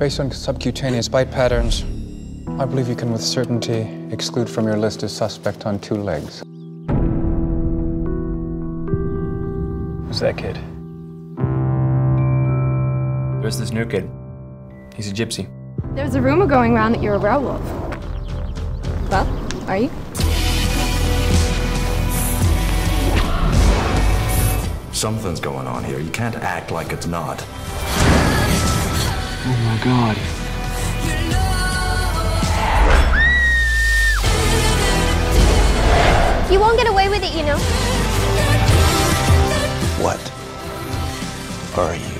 Based on subcutaneous bite patterns, I believe you can with certainty exclude from your list a suspect on two legs. Who's that kid? There's this new kid. He's a gypsy. There's a rumor going around that you're a werewolf. Well, are you? Something's going on here. You can't act like it's not. Oh my god. You won't get away with it, you know. What are you?